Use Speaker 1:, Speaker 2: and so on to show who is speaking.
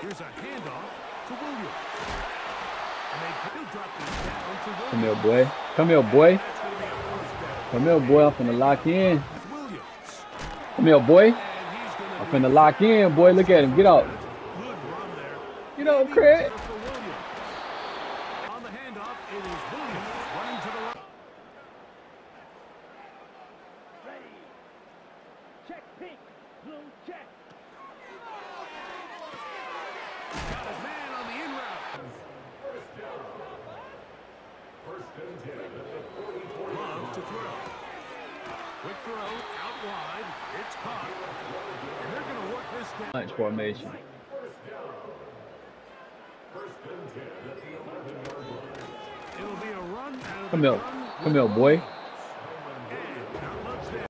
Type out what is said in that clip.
Speaker 1: Here's a handoff to Williams. And they drop this down to
Speaker 2: Come here, boy. Come here, boy.
Speaker 1: That's going to be a first down.
Speaker 2: Come here, boy. I'm finna lock in. Come here, boy.
Speaker 1: And he's
Speaker 2: I'm finna lock in, boy. Look at him. Get out.
Speaker 1: Good run there.
Speaker 2: Get out,
Speaker 1: Maybe
Speaker 2: Craig.
Speaker 1: for Williams. On the handoff, it is Williams running to the right.
Speaker 3: Check pink. Blue check.
Speaker 1: Got his man on the in route. Love to throw. Quick throw, out wide. It's caught. And they're going to work this down.
Speaker 2: Punch formation.
Speaker 1: It'll be a run
Speaker 2: Come here. Come here, boy.